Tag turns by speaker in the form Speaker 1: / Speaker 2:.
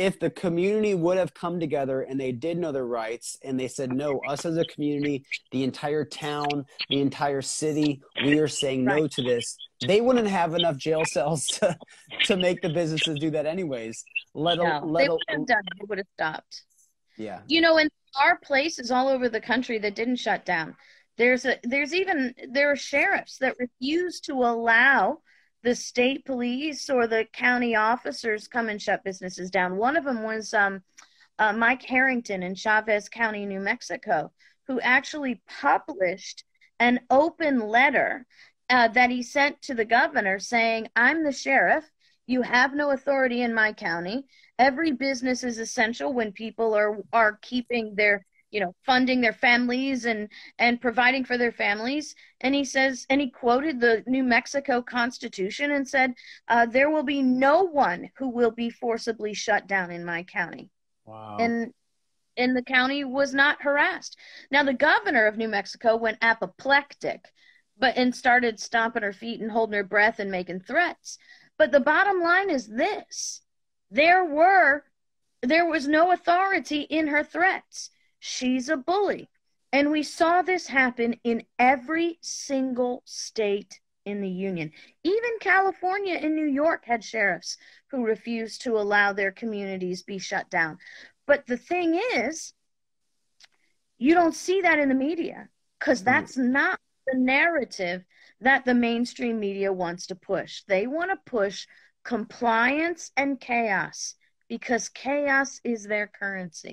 Speaker 1: if the community would have come together and they did know their rights and they said no us as a community the entire town the entire city we are saying no to this they wouldn't have enough jail cells to, to make the businesses do that anyways let,
Speaker 2: No, they
Speaker 1: let al-
Speaker 2: would have done. They would have stopped.
Speaker 1: yeah
Speaker 2: You know, and are places all over the country that didn't shut down. There's a there's even there are sheriffs that refuse to allow the state police or the county officers come and shut businesses down. One of them was um, uh, Mike Herrington in Chaves County, New Mexico, who actually published an open letter uh, that he sent to the governor saying, "I'm the sheriff. You have no authority in my county. Every business is essential when people are are keeping their you know funding their families and and providing for their families. And he says and he quoted the new mexico constitution and said uh, there will be no one who will be forcibly shut down in my county.
Speaker 1: Wow.
Speaker 2: And and the county was not harassed. Now the governor of new mexico went apoplectic but and started stomping her feet and holding her breath and making threats. But the bottom line is this. There were there was no authority in her threats she's a bully. And we saw this happen in every single state in the union. Even california and new york had sheriffs who refused to allow their communities be shut down. But the thing is you don't see that in the media because mm-hmm. that's not the narrative that the mainstream media wants to push. They want to push compliance and chaos because chaos is their currency